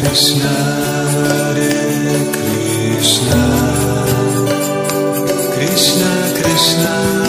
Krishna, Krishna, Krishna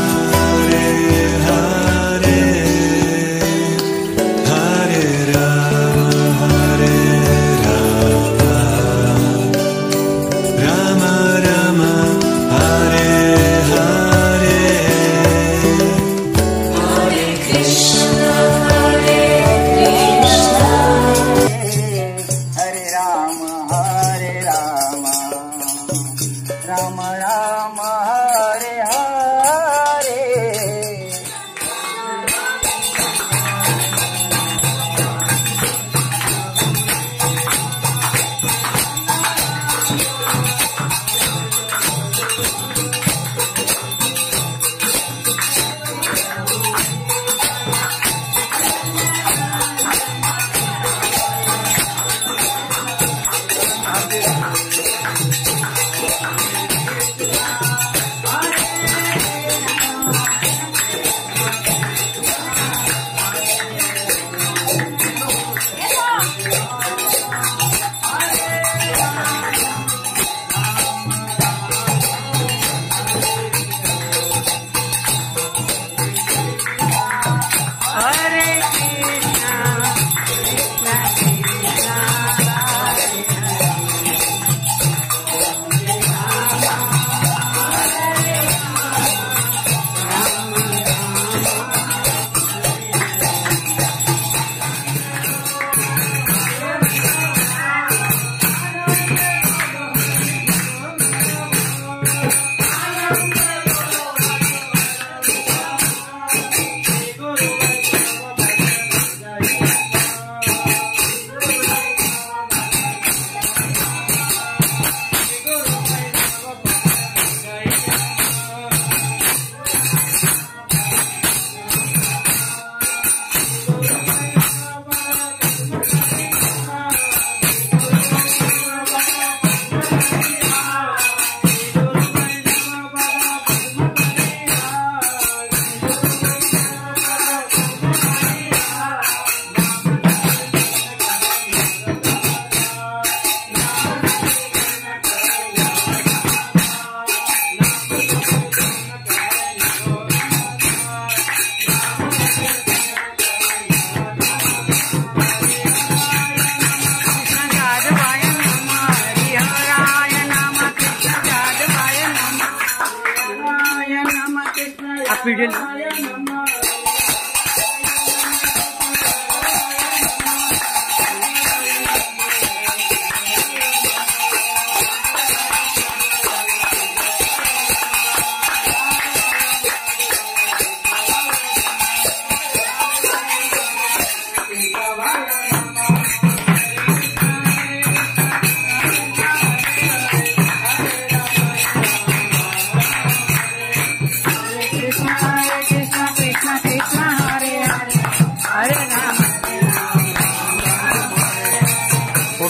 快要萌芽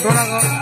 多少个